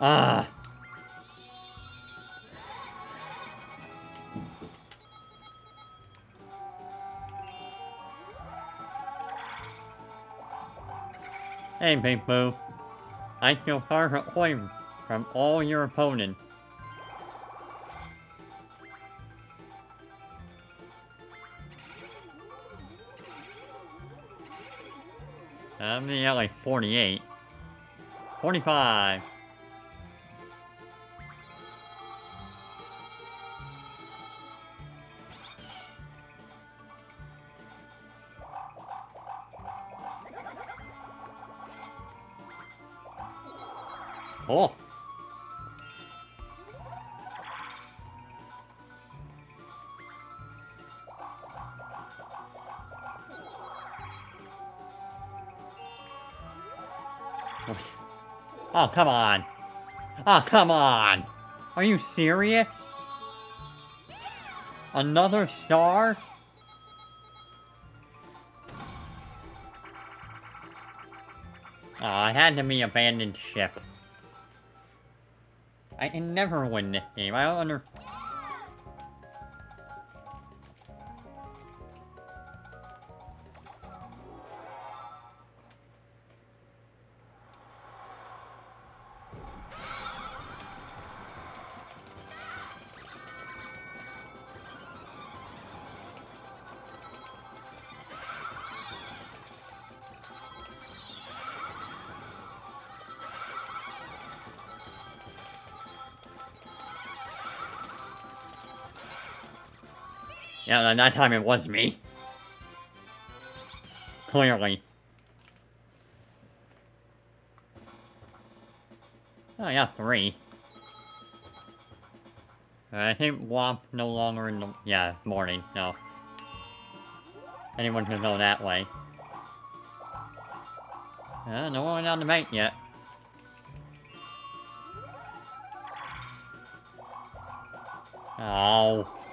Ah. Hey, Big Boo. I feel far away from all your opponents. I'm at like 48. 45. Oh. Oh, come on. Oh, come on. Are you serious? Another star? Ah, oh, I had to be abandoned ship. I can never win this game. I don't under... Yeah, that time it was me. Clearly. Oh, yeah, three. I think Whomp no longer in the... Yeah, morning, no. Anyone can go that way. Uh, no one on the mate yet. Oh.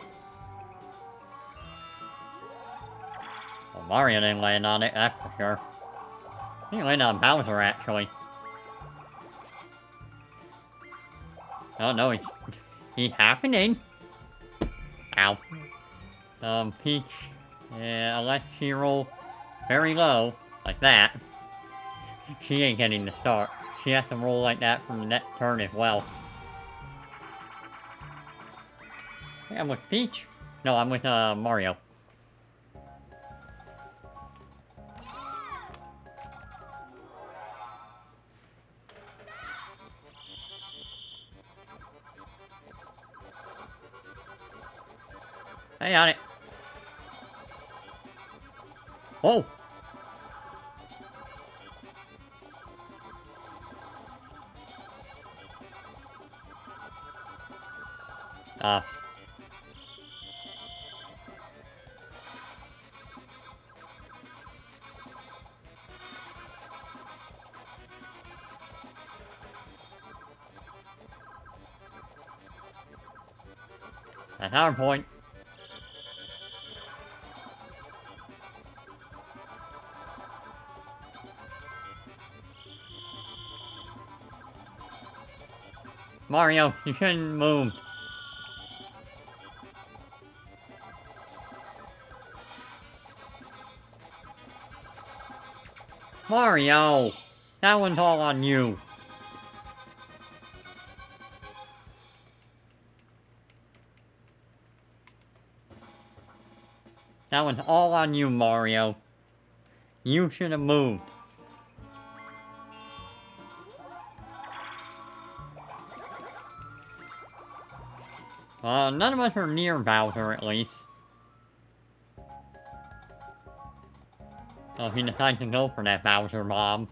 Mario didn't land on it, that's for sure. He landed on Bowser, actually. Oh no, he's, he's happening. Ow. Um, Peach, yeah, unless she roll very low, like that, she ain't getting the start. She has to roll like that from the next turn as well. I'm with Peach. No, I'm with, uh, Mario. Ah. At our point. Mario, you shouldn't move. Mario! That one's all on you. That one's all on you, Mario. You should have moved. Uh, none of us are near Bowser, at least. So he decides to go for that Bowser bomb.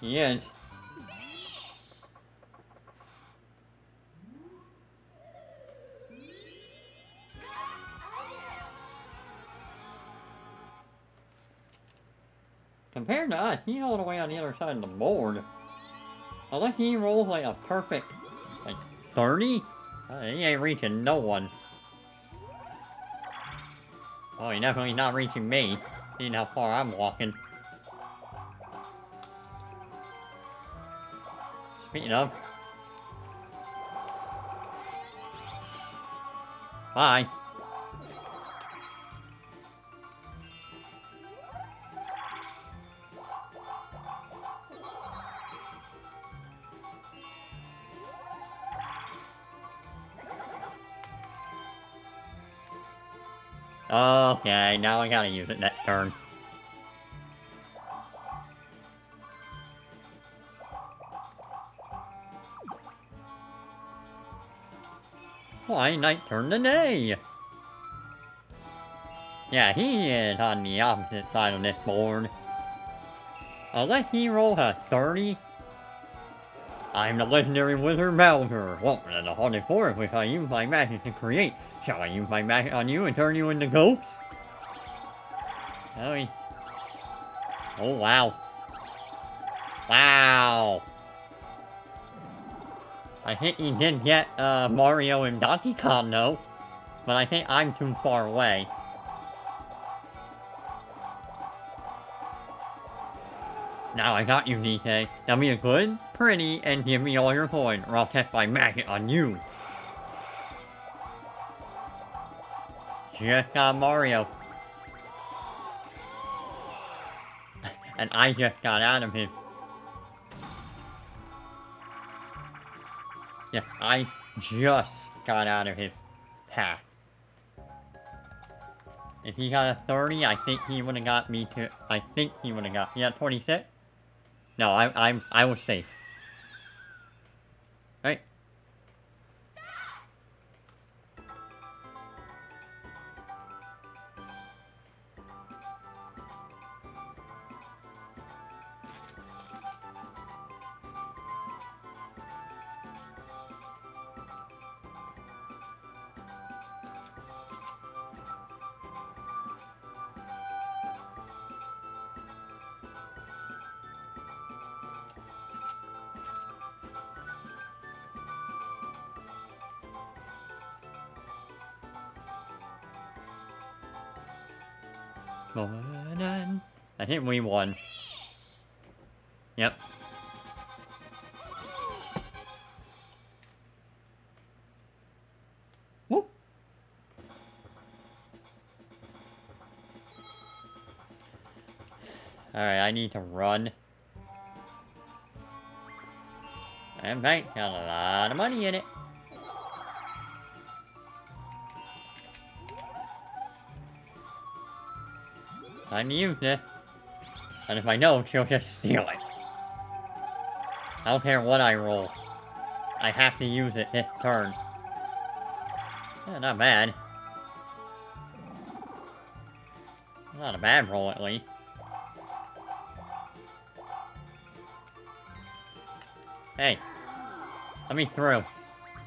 He compared to us, he's all the way on the other side of the board. Unless he rolls like a perfect, like, 30? Uh, he ain't reaching no one. Oh, he definitely not reaching me. Seeing how far I'm walking. Speaking of. Bye. Okay, now I gotta use it that turn. Why night turn to day? Yeah, he is on the opposite side of this board. Unless he roll a 30, I'm the legendary wizard Bowser. Welcome to the haunted forest which I use my magic to create. Shall I use my magic on you and turn you into ghosts? Oh, oh wow. Wow. I think you did get uh, Mario and Donkey Kong though, but I think I'm too far away. Now I got you, Nite. Now be a good, pretty, and give me all your coin, or I'll test my magic on you. Just got Mario. And I just got out of him. Yeah, I just got out of his path. If he got a 30, I think he would have got me to... I think he would have got... Yeah, 26? No, I, I'm, I was safe. I think we won. Yep. Woo! Alright, I need to run. And bank got a lot of money in it. To use it. And if I don't, she'll just steal it. I don't care what I roll. I have to use it this turn. Yeah, not bad. Not a bad roll, at least. Hey. Let me through.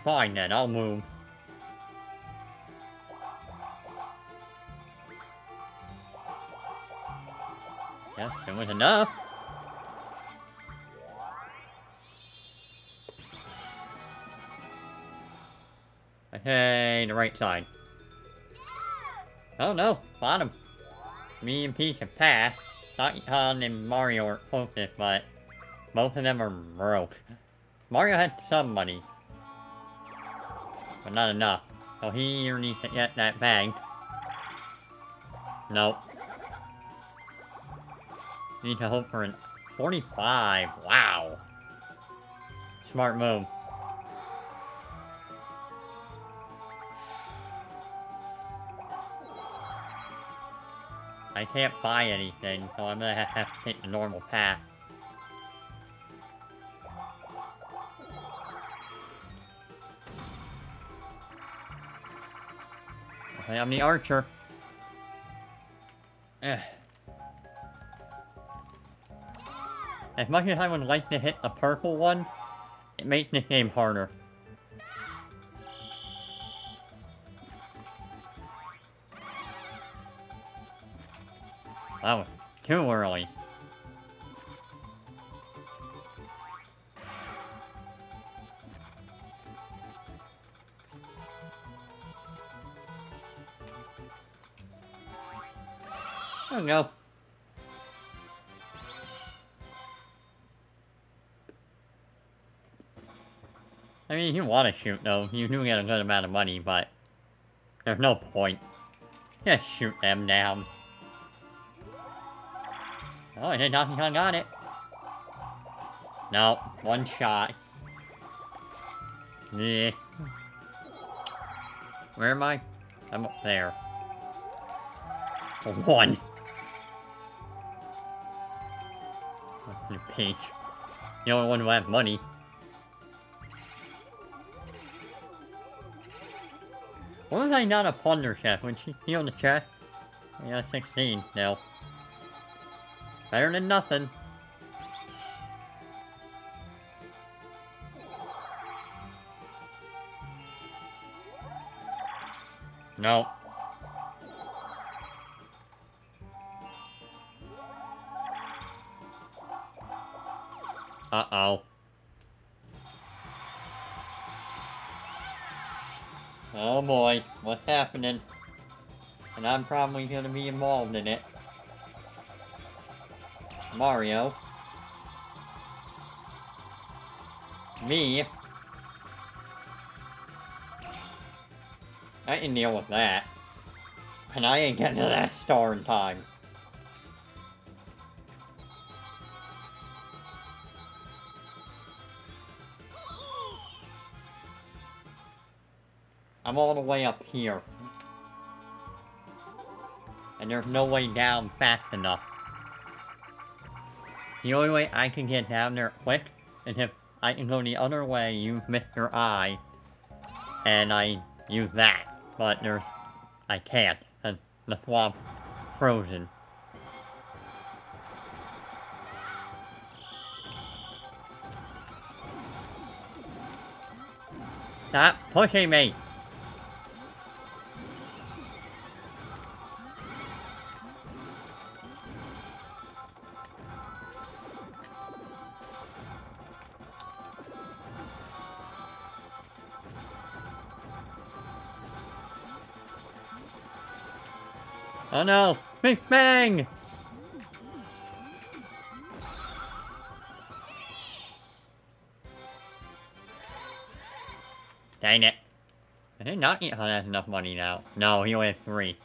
Fine then, I'll move. That was enough. Okay, the right side. Oh no, bottom. Me and Peach have passed. Donkey and Mario are closest, but both of them are broke. Mario had some money, but not enough. So he needs to get that bag. Nope. Need to hope for an 45. Wow. Smart move. I can't buy anything, so I'm gonna have to take the normal path. Okay, I'm the archer. Eh. As much as I would like to hit the purple one, it makes the game harder. That was too early. I mean, you want to shoot, though. You do get a good amount of money, but... There's no point. Just shoot them down. Oh, I did Donkey Kong got it. No, one shot. Yeah. Where am I? I'm up there. One. You. The only one who has money. I not a plunder chef when she on the chat? Got 16 now. Better than nothing. No. Uh-oh. Oh boy, what's happening? And I'm probably gonna be involved in it. Mario. Me. I can deal with that. And I ain't getting to that star in time. I'm all the way up here. And there's no way down fast enough. The only way I can get down there quick is if I can go the other way, use Mr. I, and I use that. But there's... I can't, and the swamp frozen. Stop pushing me! Oh no! Big Bang! Dang it. I think not yet has enough money now. No, he only has three.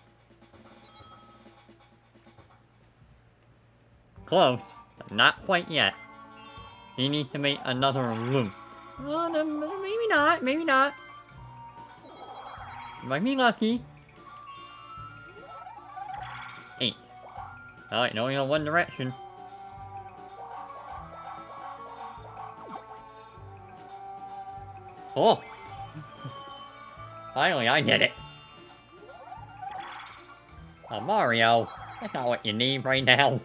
Close, but not quite yet. He needs to make another loop. Oh, no, maybe not, maybe not. Might be lucky. Alright, only in one direction. Oh! Finally, I did it! Oh, Mario, that's not what you need right now.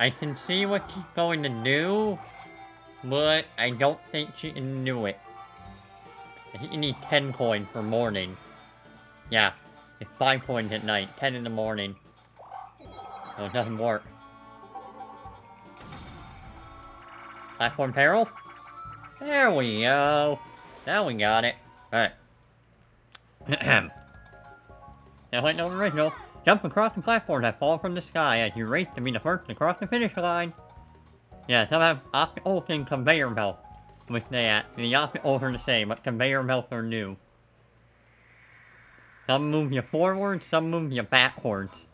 I can see what she's going to do, but I don't think she can do it. I think you need 10 coins for morning. Yeah, it's 5 coins at night, 10 in the morning. So it doesn't work. Platform peril? There we go. Now we got it. Alright. now like no original, jump across the platform that fall from the sky as you race to be the first to cross the finish line. Yeah, some have optical oh, and conveyor belt with that. The optical oh, are the same, but conveyor belts are new. Some move you forward, some move you backwards.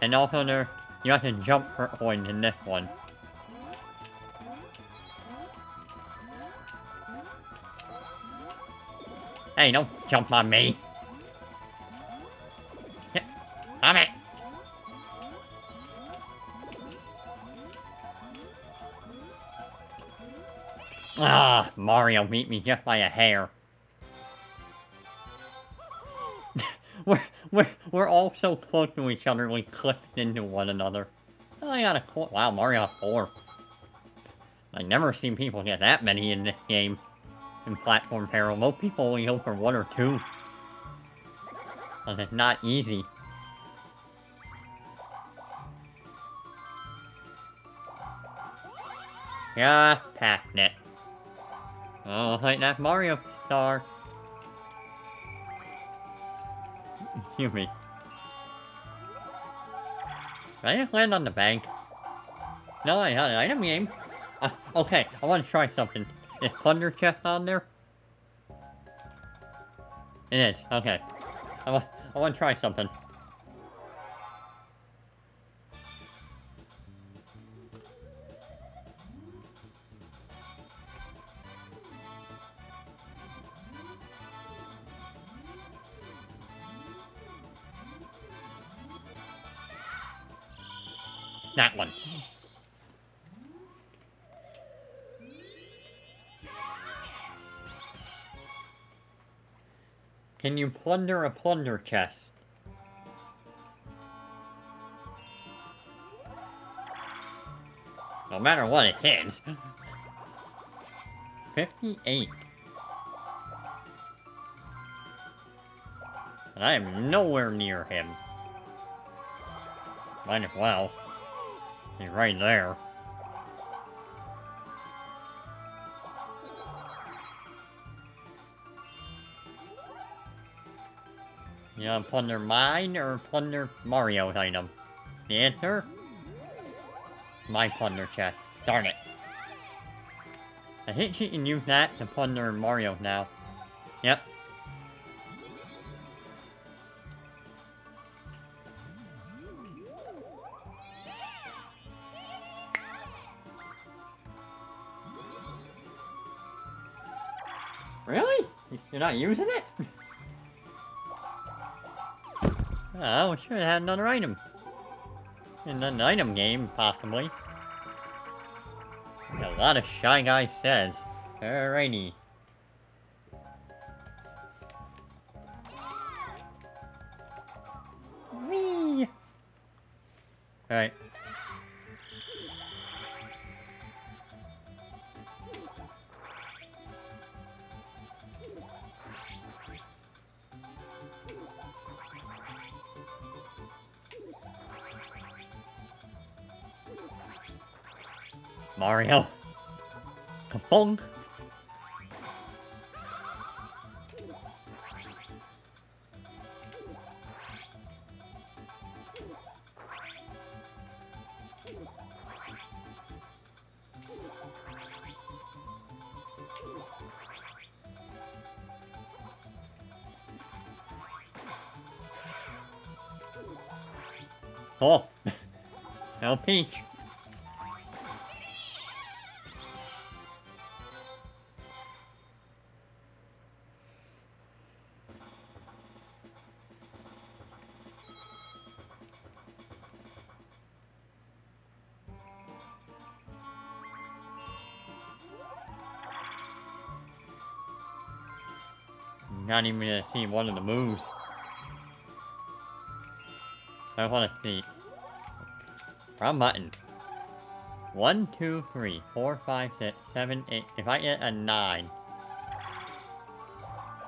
And also there, you have to jump for coins in this one. Hey, don't jump on me. Mario beat me just by a hair. we're, we're, we're all so close to each other, we clipped into one another. I got a Wow, Mario 4. I've never seen people get that many in this game. In Platform Peril. Most people only go for one or two. And it's not easy. Yeah, past it. Oh, like that Mario star. Excuse me. Did I just land on the bank? No, I had an item game. Uh, okay, I want to try something. Is Plunder Chest on there? It is, okay. I want, I want to try something. That one. Can you plunder a plunder chest? No matter what it is. 58. And I am nowhere near him. Might as well. He's right there. You want to plunder mine or plunder Mario's item? The answer? My plunder chest. Darn it. I think she can use that to plunder Mario now. Yep. Not using it? Oh, should have had another item. In an item game, possibly. A lot of Shy Guy says. Alrighty. Kapong. Oh. now Peach. Not even gonna see one of the moves. I wanna see. Wrong button. One, two, three, four, five, six, seven, eight. If I get a nine.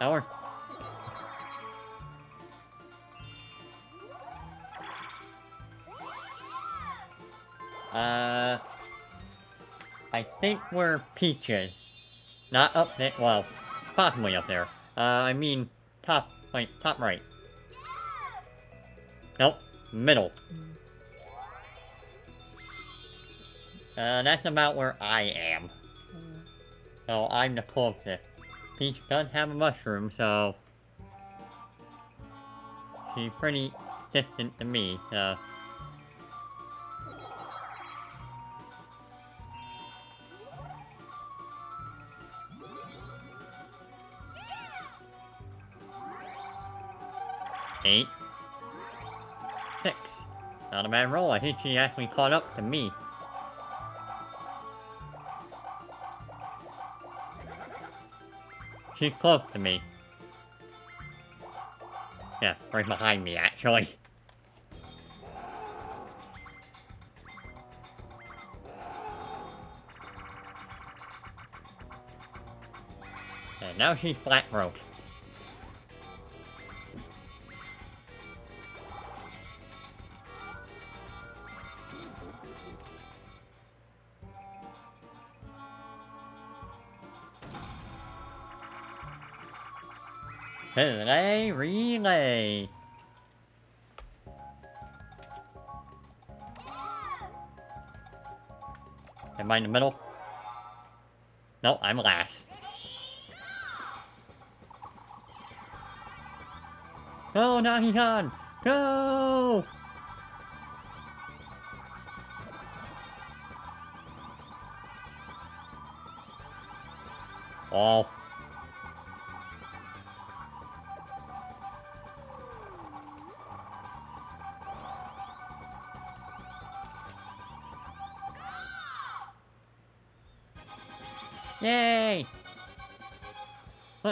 That works. Uh, I think we're peaches. Not up there. Well, possibly up there. Uh, I mean, top, like, top right. Nope, middle. Uh, that's about where I am. So I'm the closest. Peach doesn't have a mushroom, so... She's pretty distant to me, so... Eight. Six. Not a bad roll. I think she actually caught up to me. She's close to me. Yeah, right behind me, actually. And now she's flat broke. Relay, relay. Am I in the middle? No, I'm last. No, Nahihan! No! Oh.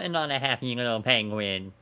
Putting on a happy little penguin.